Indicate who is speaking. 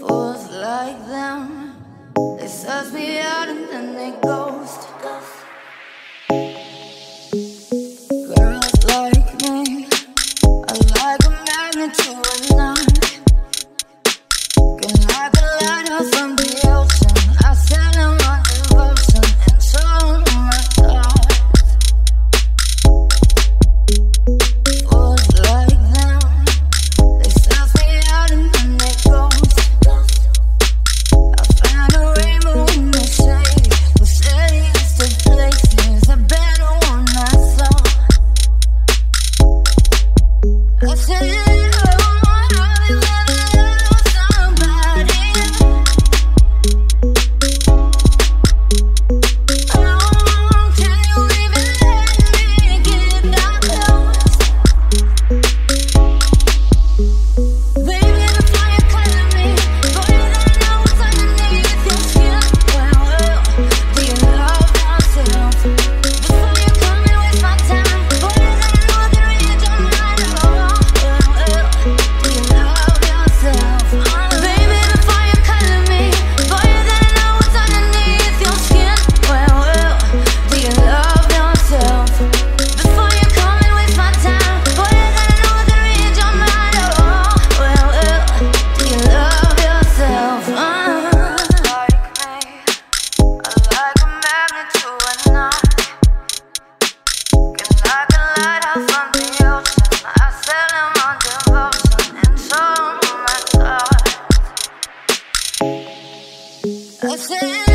Speaker 1: Fools like them, they me out and then they ghost. Girls like me, I like a magnet to a knife. yeah, yeah. I said.